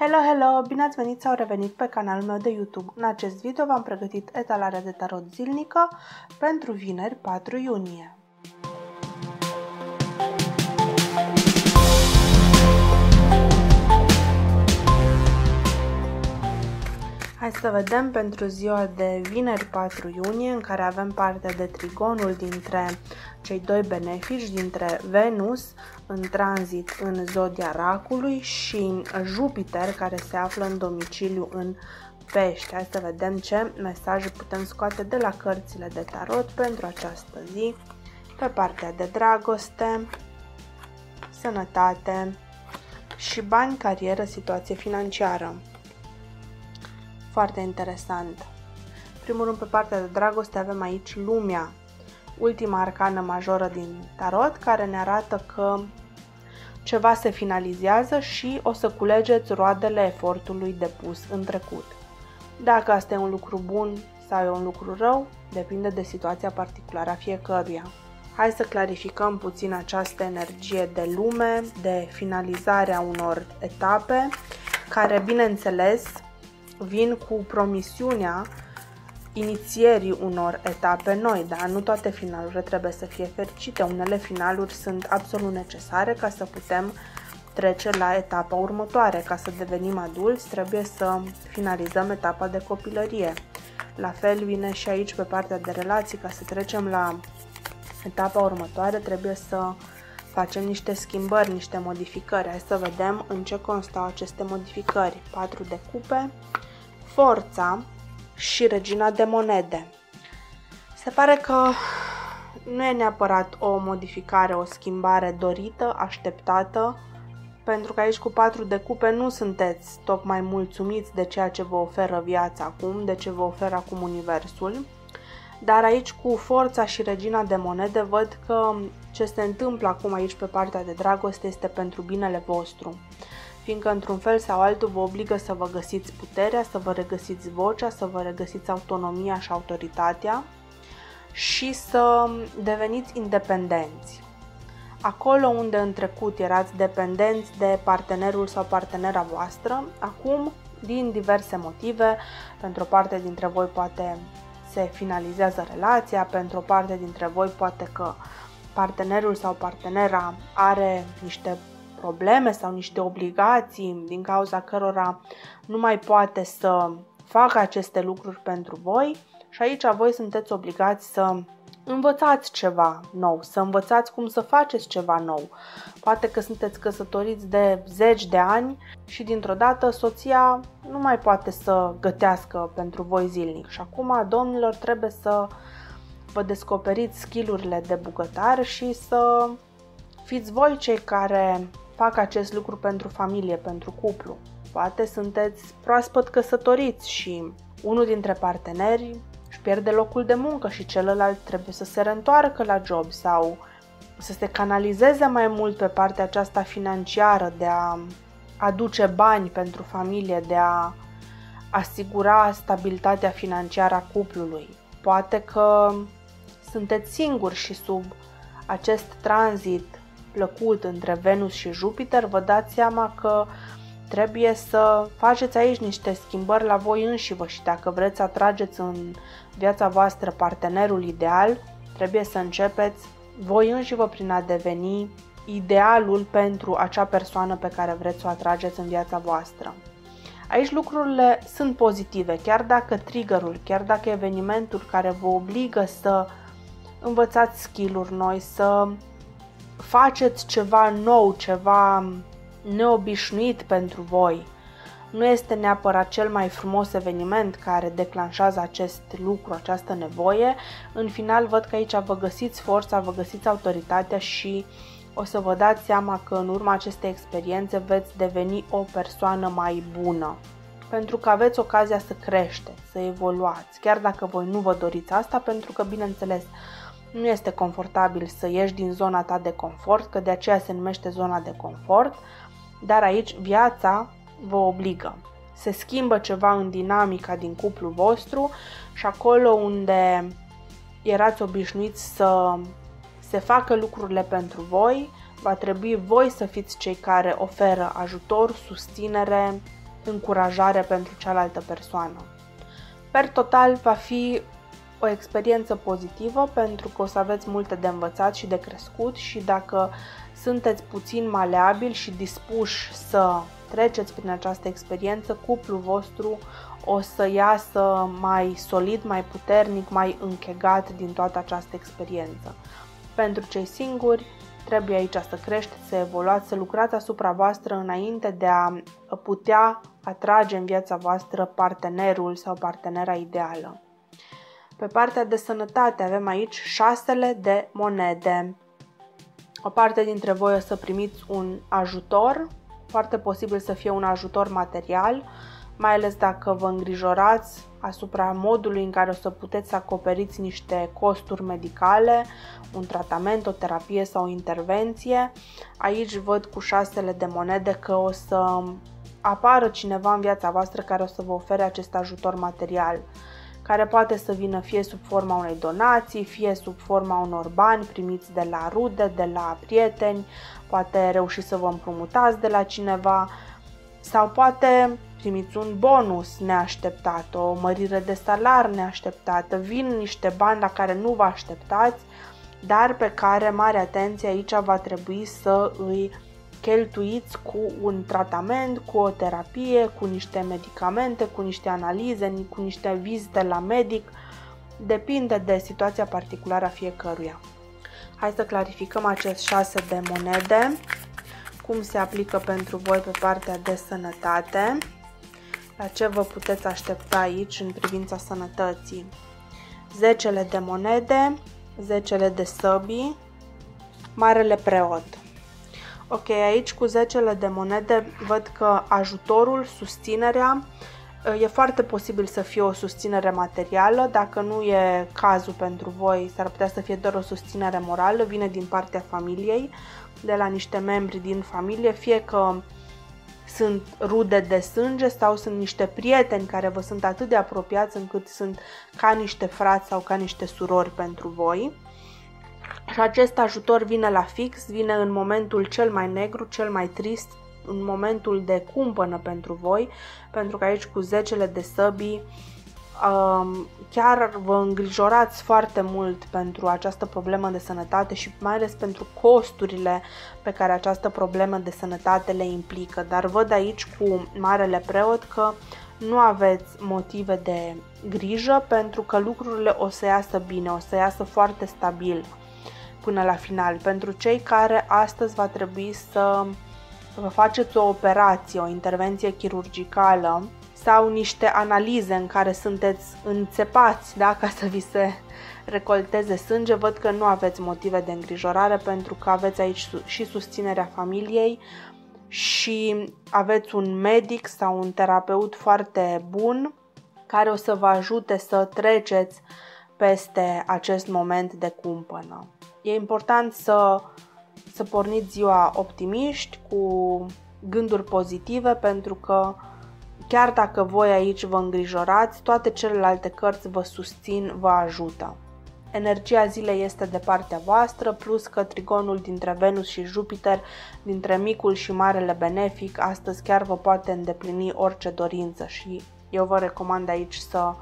Hello, hello! Bine ați venit sau revenit pe canalul meu de YouTube. În acest video v-am pregătit etalarea de tarot zilnică pentru vineri 4 iunie. Hai să vedem pentru ziua de vineri 4 iunie, în care avem parte de trigonul dintre cei doi benefici, dintre Venus în tranzit în zodia racului și Jupiter care se află în domiciliu în pește. Hai să vedem ce mesaje putem scoate de la cărțile de tarot pentru această zi pe partea de dragoste, sănătate și bani, carieră, situație financiară foarte interesant. Primul rând, pe partea de dragoste avem aici lumea, ultima arcană majoră din tarot, care ne arată că ceva se finalizează și o să culegeți roadele efortului depus în trecut. Dacă asta e un lucru bun sau e un lucru rău, depinde de situația particulară a fiecăruia. Hai să clarificăm puțin această energie de lume, de finalizare a unor etape, care, bineînțeles, vin cu promisiunea inițierii unor etape noi, dar nu toate finalurile trebuie să fie fericite. Unele finaluri sunt absolut necesare ca să putem trece la etapa următoare. Ca să devenim adulți, trebuie să finalizăm etapa de copilărie. La fel vine și aici pe partea de relații, ca să trecem la etapa următoare, trebuie să facem niște schimbări, niște modificări. Hai să vedem în ce constau aceste modificări. 4 de cupe, Forța și Regina de Monede. Se pare că nu e neapărat o modificare, o schimbare dorită, așteptată, pentru că aici cu patru de cupe nu sunteți tocmai mulțumiți de ceea ce vă oferă viața acum, de ce vă oferă acum Universul. Dar aici cu forța și regina de monede văd că ce se întâmplă acum aici pe partea de dragoste este pentru binele vostru fiindcă într-un fel sau altul vă obligă să vă găsiți puterea, să vă regăsiți vocea, să vă regăsiți autonomia și autoritatea și să deveniți independenți. Acolo unde în trecut erați dependenți de partenerul sau partenera voastră, acum, din diverse motive, pentru o parte dintre voi poate se finalizează relația, pentru o parte dintre voi poate că partenerul sau partenera are niște probleme sau niște obligații din cauza cărora nu mai poate să facă aceste lucruri pentru voi. Și aici voi sunteți obligați să învățați ceva nou, să învățați cum să faceți ceva nou. Poate că sunteți căsătoriți de zeci de ani și dintr-o dată soția nu mai poate să gătească pentru voi zilnic și acum, domnilor, trebuie să vă descoperiți skillurile de bucătar și să fiți voi cei care fac acest lucru pentru familie, pentru cuplu. Poate sunteți proaspăt căsătoriți și unul dintre parteneri își pierde locul de muncă și celălalt trebuie să se reîntoarcă la job sau să se canalizeze mai mult pe partea aceasta financiară de a aduce bani pentru familie, de a asigura stabilitatea financiară a cuplului. Poate că sunteți singuri și sub acest tranzit plăcut între Venus și Jupiter, vă dați seama că trebuie să faceți aici niște schimbări la voi înșivă și dacă vreți să atrageți în viața voastră partenerul ideal, trebuie să începeți voi înșivă prin a deveni idealul pentru acea persoană pe care vreți să o atrageți în viața voastră. Aici lucrurile sunt pozitive, chiar dacă triggerul, chiar dacă evenimentul care vă obligă să învățați skill-uri noi, să faceți ceva nou, ceva neobișnuit pentru voi. Nu este neapărat cel mai frumos eveniment care declanșează acest lucru, această nevoie. În final văd că aici vă găsiți forța, vă găsiți autoritatea și o să vă dați seama că în urma acestei experiențe veți deveni o persoană mai bună. Pentru că aveți ocazia să creșteți, să evoluați, chiar dacă voi nu vă doriți asta, pentru că, bineînțeles, nu este confortabil să ieși din zona ta de confort, că de aceea se numește zona de confort, dar aici viața vă obligă. Se schimbă ceva în dinamica din cuplul vostru și acolo unde erați obișnuiți să se facă lucrurile pentru voi, va trebui voi să fiți cei care oferă ajutor, susținere, încurajare pentru cealaltă persoană. Per total, va fi o experiență pozitivă pentru că o să aveți multe de învățat și de crescut și dacă sunteți puțin maleabil și dispuși să treceți prin această experiență, cuplul vostru o să iasă mai solid, mai puternic, mai închegat din toată această experiență. Pentru cei singuri, trebuie aici să creșteți, să evoluați, să lucrați asupra voastră înainte de a putea atrage în viața voastră partenerul sau partenera ideală. Pe partea de sănătate avem aici șasele de monede. O parte dintre voi o să primiți un ajutor, foarte posibil să fie un ajutor material, mai ales dacă vă îngrijorați asupra modului în care o să puteți să acoperiți niște costuri medicale, un tratament, o terapie sau o intervenție. Aici văd cu șasele de monede că o să apară cineva în viața voastră care o să vă ofere acest ajutor material care poate să vină fie sub forma unei donații, fie sub forma unor bani primiți de la rude, de la prieteni, poate reușiți să vă împrumutați de la cineva sau poate primiți un bonus neașteptat, o mărire de salar neașteptată, vin niște bani la care nu vă așteptați, dar pe care, mare atenție, aici va trebui să îi cheltuiți cu un tratament, cu o terapie, cu niște medicamente, cu niște analize, cu niște vizite la medic, depinde de situația particulară a fiecăruia. Hai să clarificăm acest 6 de monede, cum se aplică pentru voi pe partea de sănătate, la ce vă puteți aștepta aici în privința sănătății. 10 de monede, 10 de săbii, Marele Preot. Ok, aici cu 10 de monede văd că ajutorul, susținerea, e foarte posibil să fie o susținere materială, dacă nu e cazul pentru voi, s-ar putea să fie doar o susținere morală, vine din partea familiei, de la niște membri din familie, fie că sunt rude de sânge sau sunt niște prieteni care vă sunt atât de apropiați încât sunt ca niște frați sau ca niște surori pentru voi. Și acest ajutor vine la fix, vine în momentul cel mai negru, cel mai trist, în momentul de cumpănă pentru voi, pentru că aici cu zecele de săbii um, chiar vă îngrijorați foarte mult pentru această problemă de sănătate și mai ales pentru costurile pe care această problemă de sănătate le implică. Dar văd aici cu Marele Preot că nu aveți motive de grijă pentru că lucrurile o să iasă bine, o să iasă foarte stabil până la final. Pentru cei care astăzi va trebui să vă faceți o operație, o intervenție chirurgicală sau niște analize în care sunteți înțepați da, ca să vi se recolteze sânge, văd că nu aveți motive de îngrijorare pentru că aveți aici și susținerea familiei și aveți un medic sau un terapeut foarte bun care o să vă ajute să treceți peste acest moment de cumpănă. E important să, să porniți ziua optimiști, cu gânduri pozitive, pentru că chiar dacă voi aici vă îngrijorați, toate celelalte cărți vă susțin, vă ajută. Energia zilei este de partea voastră, plus că trigonul dintre Venus și Jupiter, dintre micul și marele benefic, astăzi chiar vă poate îndeplini orice dorință și eu vă recomand aici să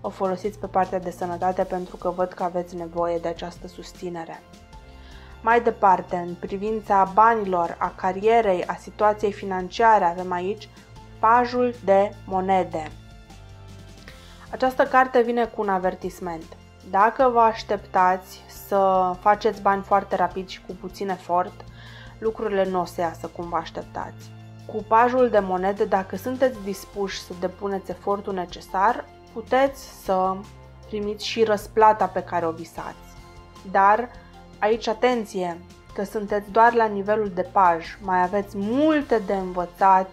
o folosiți pe partea de sănătate pentru că văd că aveți nevoie de această susținere. Mai departe, în privința banilor, a carierei, a situației financiare, avem aici pajul de monede. Această carte vine cu un avertisment. Dacă vă așteptați să faceți bani foarte rapid și cu puțin efort, lucrurile nu o să iasă cum vă așteptați. Cu pajul de monede, dacă sunteți dispuși să depuneți efortul necesar, puteți să primiți și răsplata pe care o visați. Dar aici atenție, că sunteți doar la nivelul de paj, mai aveți multe de învățat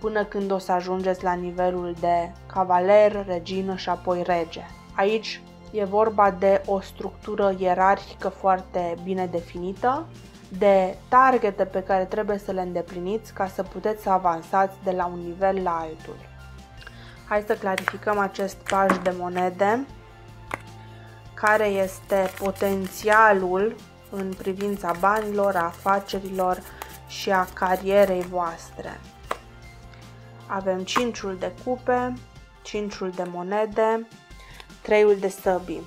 până când o să ajungeți la nivelul de cavaler, regină și apoi rege. Aici e vorba de o structură ierarhică foarte bine definită, de targete pe care trebuie să le îndepliniți ca să puteți să avansați de la un nivel la altul. Hai să clarificăm acest paj de monede, care este potențialul în privința banilor, a afacerilor și a carierei voastre. avem cinciul de cupe, cinciul de monede, treiul de săbii.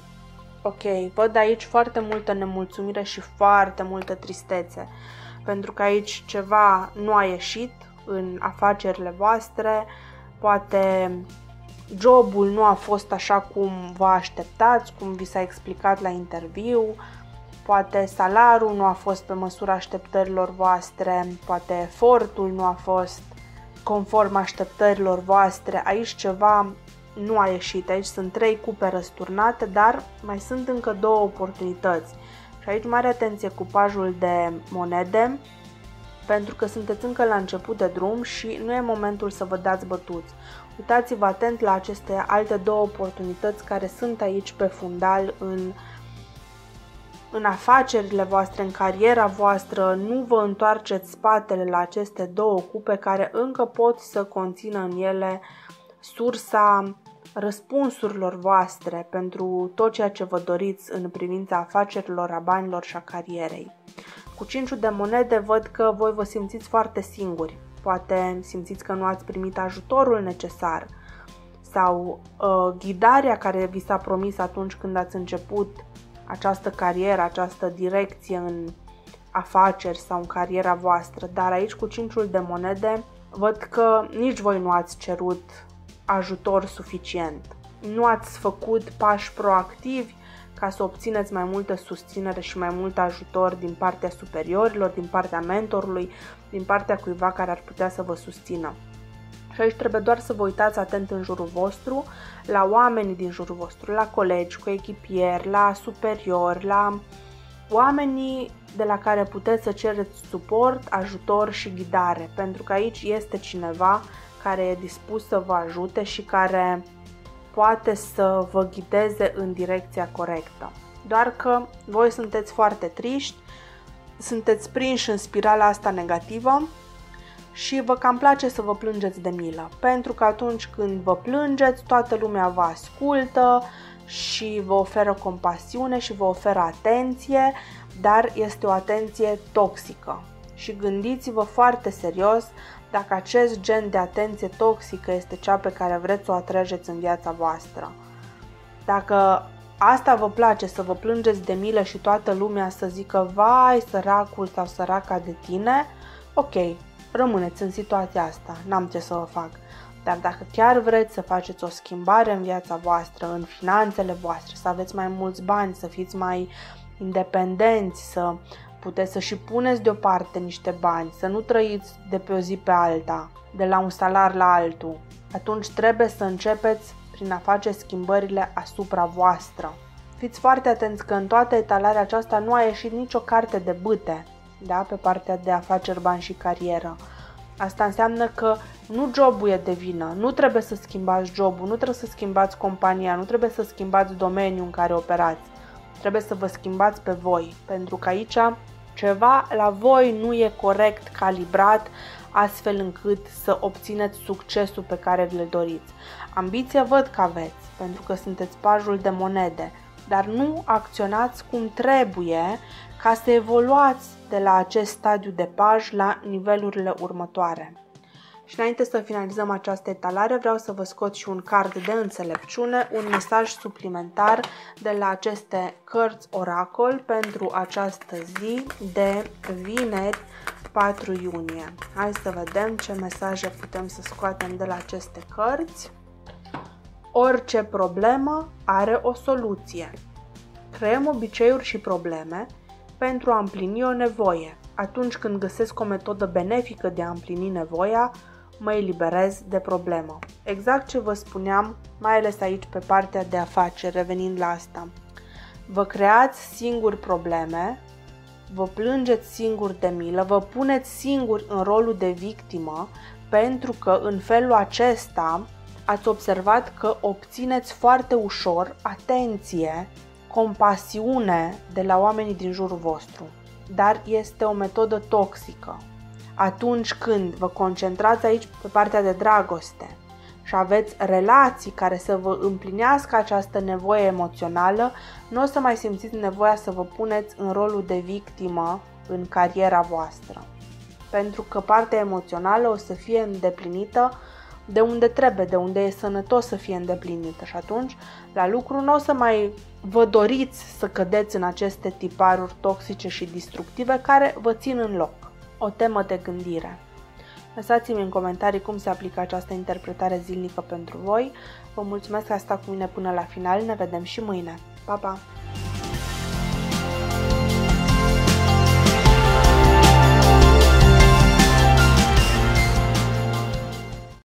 Ok, văd aici foarte multă nemulțumire și foarte multă tristețe, pentru că aici ceva nu a ieșit în afacerile voastre, poate jobul nu a fost așa cum vă așteptați, cum vi s-a explicat la interviu, poate salariul nu a fost pe măsura așteptărilor voastre, poate efortul nu a fost conform așteptărilor voastre, aici ceva nu a ieșit, aici sunt trei cupe răsturnate, dar mai sunt încă două oportunități. Și aici mare atenție cu pajul de monede, pentru că sunteți încă la început de drum și nu e momentul să vă dați bătuți. Uitați-vă atent la aceste alte două oportunități care sunt aici pe fundal în, în afacerile voastre, în cariera voastră. Nu vă întoarceți spatele la aceste două cupe care încă pot să conțină în ele sursa răspunsurilor voastre pentru tot ceea ce vă doriți în privința afacerilor, a banilor și a carierei. Cu cinciul de monede văd că voi vă simțiți foarte singuri. Poate simțiți că nu ați primit ajutorul necesar sau uh, ghidarea care vi s-a promis atunci când ați început această carieră, această direcție în afaceri sau în cariera voastră. Dar aici cu cinciul de monede văd că nici voi nu ați cerut ajutor suficient. Nu ați făcut pași proactivi ca să obțineți mai multă susținere și mai mult ajutor din partea superiorilor, din partea mentorului, din partea cuiva care ar putea să vă susțină. Și aici trebuie doar să vă uitați atent în jurul vostru, la oamenii din jurul vostru, la colegi, cu echipieri, la superiori, la oamenii de la care puteți să cereți suport, ajutor și ghidare, pentru că aici este cineva care e dispus să vă ajute și care poate să vă ghideze în direcția corectă. Doar că voi sunteți foarte triști, sunteți prinși în spirala asta negativă și vă cam place să vă plângeți de milă, pentru că atunci când vă plângeți, toată lumea vă ascultă și vă oferă compasiune și vă oferă atenție, dar este o atenție toxică. Și gândiți-vă foarte serios dacă acest gen de atenție toxică este cea pe care vreți să o atrageți în viața voastră. Dacă asta vă place să vă plângeți de milă și toată lumea să zică vai săracul sau săraca de tine, ok, rămâneți în situația asta, n-am ce să vă fac. Dar dacă chiar vreți să faceți o schimbare în viața voastră, în finanțele voastre, să aveți mai mulți bani, să fiți mai independenți, să puteți să și puneți deoparte niște bani, să nu trăiți de pe o zi pe alta, de la un salar la altul, atunci trebuie să începeți prin a face schimbările asupra voastră. Fiți foarte atenți că în toată etalarea aceasta nu a ieșit nicio carte de bâte, da, pe partea de afaceri, bani și carieră. Asta înseamnă că nu jobul e de vină, nu trebuie să schimbați jobul, nu trebuie să schimbați compania, nu trebuie să schimbați domeniul în care operați. Trebuie să vă schimbați pe voi, pentru că aici ceva la voi nu e corect calibrat astfel încât să obțineți succesul pe care vi-l doriți. Ambiția văd că aveți, pentru că sunteți pajul de monede, dar nu acționați cum trebuie ca să evoluați de la acest stadiu de paj la nivelurile următoare. Și înainte să finalizăm această etalare, vreau să vă scot și un card de înțelepciune, un mesaj suplimentar de la aceste cărți oracol pentru această zi de vineri 4 iunie. Hai să vedem ce mesaje putem să scoatem de la aceste cărți. Orice problemă are o soluție. Creăm obiceiuri și probleme pentru a împlini o nevoie. Atunci când găsesc o metodă benefică de a împlini nevoia, mă eliberez de problemă. Exact ce vă spuneam, mai ales aici pe partea de afaceri, revenind la asta. Vă creați singuri probleme, vă plângeți singuri de milă, vă puneți singuri în rolul de victimă, pentru că în felul acesta ați observat că obțineți foarte ușor atenție, compasiune de la oamenii din jurul vostru. Dar este o metodă toxică atunci când vă concentrați aici pe partea de dragoste și aveți relații care să vă împlinească această nevoie emoțională, nu o să mai simțiți nevoia să vă puneți în rolul de victimă în cariera voastră. Pentru că partea emoțională o să fie îndeplinită de unde trebuie, de unde e sănătos să fie îndeplinită și atunci la lucru nu o să mai vă doriți să cădeți în aceste tiparuri toxice și destructive care vă țin în loc. O temă de gândire. Lăsați-mi în comentarii cum se aplică această interpretare zilnică pentru voi. Vă mulțumesc că ați stat cu mine până la final. Ne vedem și mâine. Pa, pa!